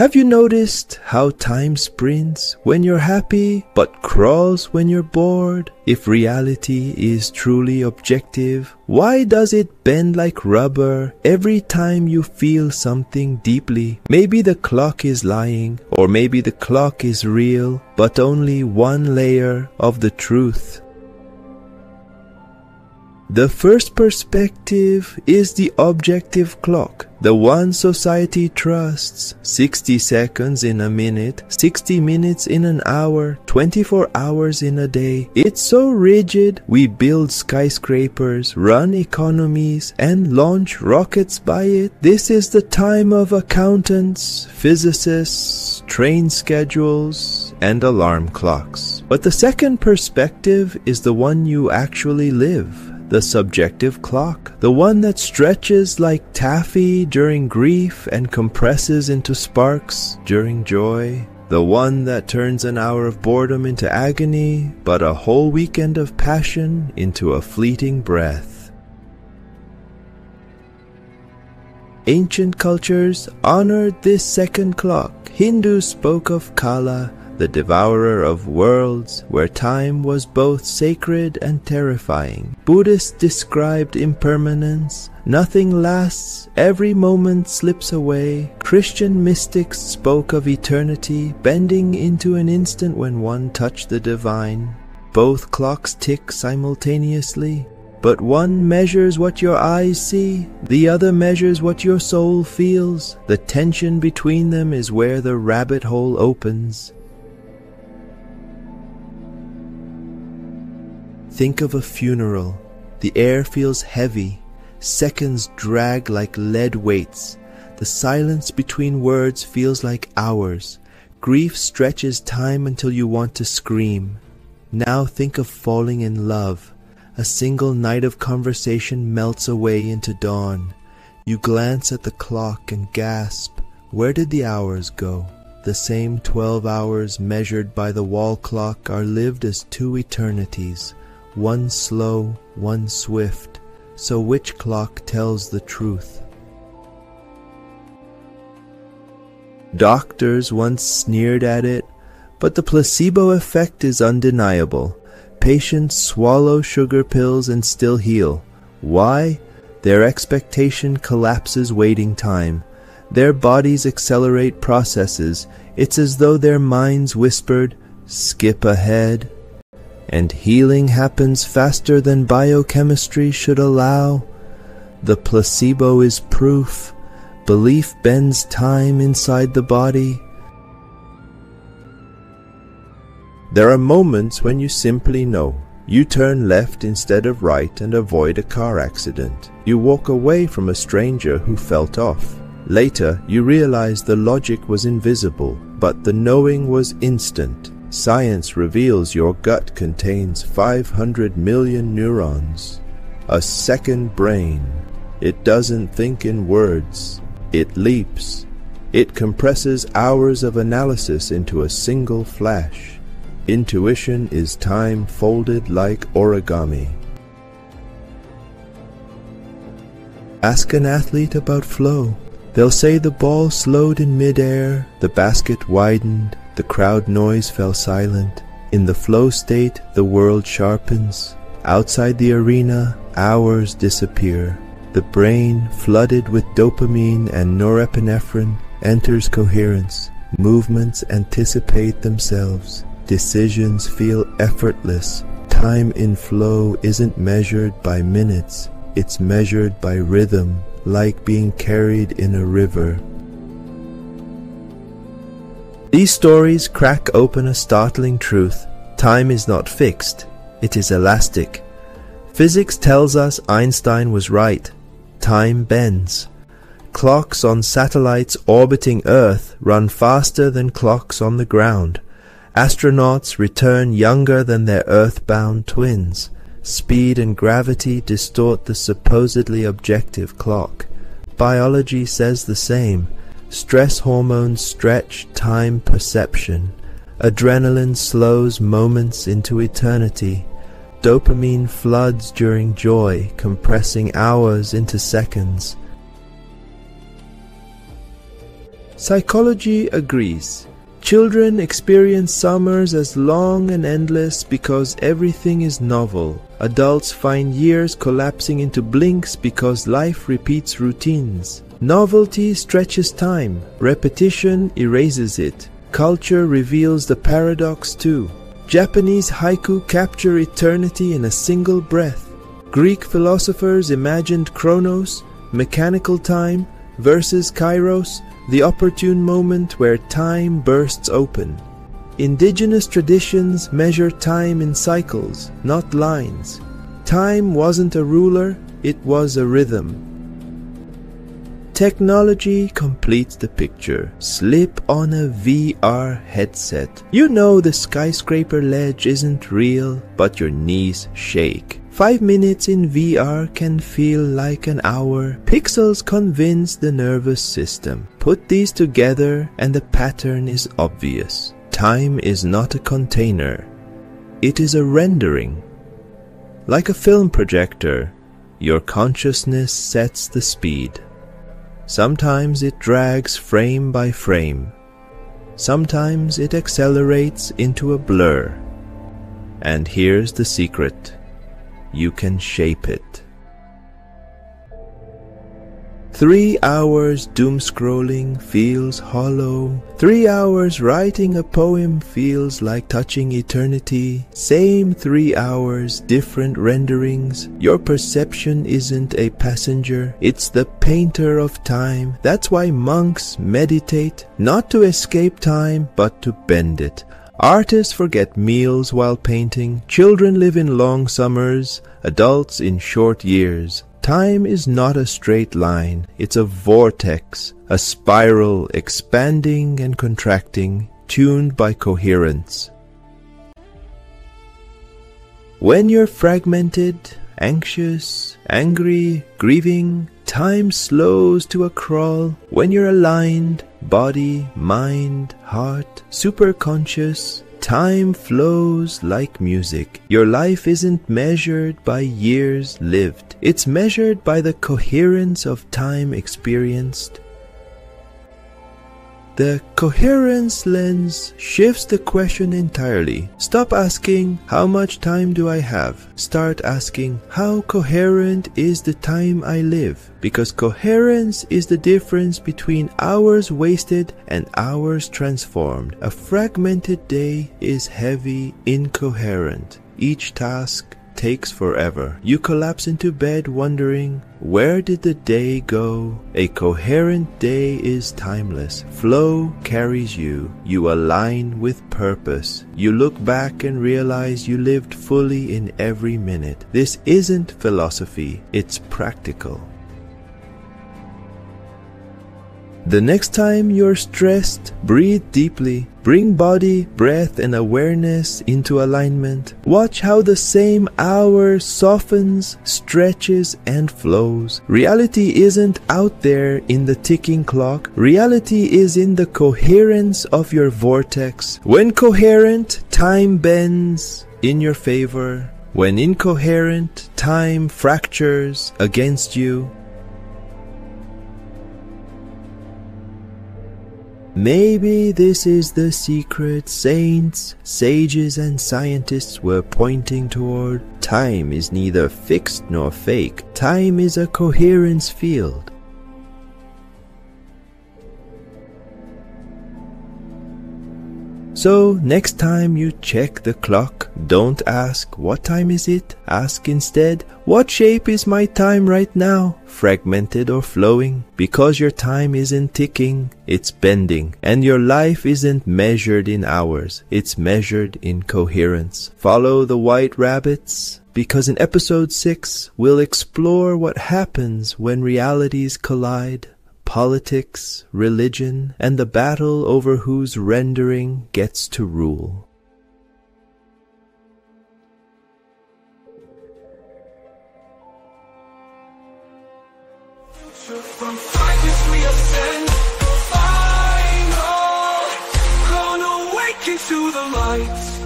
Have you noticed how time sprints when you're happy but crawls when you're bored? If reality is truly objective, why does it bend like rubber every time you feel something deeply? Maybe the clock is lying, or maybe the clock is real, but only one layer of the truth. The first perspective is the objective clock, the one society trusts. 60 seconds in a minute, 60 minutes in an hour, 24 hours in a day. It's so rigid, we build skyscrapers, run economies, and launch rockets by it. This is the time of accountants, physicists, train schedules, and alarm clocks. But the second perspective is the one you actually live the subjective clock, the one that stretches like taffy during grief and compresses into sparks during joy, the one that turns an hour of boredom into agony, but a whole weekend of passion into a fleeting breath. Ancient cultures honored this second clock. Hindus spoke of Kala the devourer of worlds, where time was both sacred and terrifying. Buddhists described impermanence. Nothing lasts, every moment slips away. Christian mystics spoke of eternity, bending into an instant when one touched the divine. Both clocks tick simultaneously, but one measures what your eyes see, the other measures what your soul feels. The tension between them is where the rabbit hole opens. Think of a funeral. The air feels heavy. Seconds drag like lead weights. The silence between words feels like hours. Grief stretches time until you want to scream. Now think of falling in love. A single night of conversation melts away into dawn. You glance at the clock and gasp. Where did the hours go? The same twelve hours measured by the wall clock are lived as two eternities one slow, one swift, so which clock tells the truth? Doctors once sneered at it, but the placebo effect is undeniable. Patients swallow sugar pills and still heal. Why? Their expectation collapses waiting time. Their bodies accelerate processes. It's as though their minds whispered, skip ahead, and healing happens faster than biochemistry should allow. The placebo is proof. Belief bends time inside the body. There are moments when you simply know. You turn left instead of right and avoid a car accident. You walk away from a stranger who felt off. Later, you realize the logic was invisible, but the knowing was instant. Science reveals your gut contains 500 million neurons, a second brain. It doesn't think in words, it leaps. It compresses hours of analysis into a single flash. Intuition is time folded like origami. Ask an athlete about flow. They'll say the ball slowed in midair, the basket widened, the crowd noise fell silent. In the flow state, the world sharpens. Outside the arena, hours disappear. The brain, flooded with dopamine and norepinephrine, enters coherence. Movements anticipate themselves. Decisions feel effortless. Time in flow isn't measured by minutes, it's measured by rhythm, like being carried in a river. These stories crack open a startling truth. Time is not fixed, it is elastic. Physics tells us Einstein was right. Time bends. Clocks on satellites orbiting Earth run faster than clocks on the ground. Astronauts return younger than their Earth-bound twins. Speed and gravity distort the supposedly objective clock. Biology says the same. Stress hormones stretch time perception. Adrenaline slows moments into eternity. Dopamine floods during joy, compressing hours into seconds. Psychology agrees. Children experience summers as long and endless because everything is novel. Adults find years collapsing into blinks because life repeats routines. Novelty stretches time, repetition erases it. Culture reveals the paradox too. Japanese haiku capture eternity in a single breath. Greek philosophers imagined chronos, mechanical time, versus kairos, the opportune moment where time bursts open. Indigenous traditions measure time in cycles, not lines. Time wasn't a ruler, it was a rhythm. Technology completes the picture. Slip on a VR headset. You know the skyscraper ledge isn't real, but your knees shake. Five minutes in VR can feel like an hour. Pixels convince the nervous system. Put these together and the pattern is obvious. Time is not a container. It is a rendering. Like a film projector, your consciousness sets the speed. Sometimes it drags frame by frame. Sometimes it accelerates into a blur. And here's the secret you can shape it. Three hours doom scrolling feels hollow. Three hours writing a poem feels like touching eternity. Same three hours, different renderings. Your perception isn't a passenger, it's the painter of time. That's why monks meditate, not to escape time, but to bend it. Artists forget meals while painting, children live in long summers, adults in short years. Time is not a straight line, it's a vortex, a spiral expanding and contracting, tuned by coherence. When you're fragmented, anxious, angry, grieving, time slows to a crawl. When you're aligned, body, mind, heart, superconscious, time flows like music. Your life isn't measured by years lived. It's measured by the coherence of time experienced the coherence lens shifts the question entirely. Stop asking, how much time do I have? Start asking, how coherent is the time I live? Because coherence is the difference between hours wasted and hours transformed. A fragmented day is heavy, incoherent. Each task takes forever. You collapse into bed wondering, where did the day go? A coherent day is timeless. Flow carries you. You align with purpose. You look back and realize you lived fully in every minute. This isn't philosophy, it's practical. The next time you're stressed, breathe deeply. Bring body, breath, and awareness into alignment. Watch how the same hour softens, stretches, and flows. Reality isn't out there in the ticking clock. Reality is in the coherence of your vortex. When coherent, time bends in your favor. When incoherent, time fractures against you. Maybe this is the secret saints, sages, and scientists were pointing toward. Time is neither fixed nor fake. Time is a coherence field. So, next time you check the clock, don't ask, what time is it? Ask instead, what shape is my time right now? Fragmented or flowing? Because your time isn't ticking, it's bending. And your life isn't measured in hours, it's measured in coherence. Follow the white rabbits, because in episode 6, we'll explore what happens when realities collide politics, religion, and the battle over whose rendering gets to rule. The.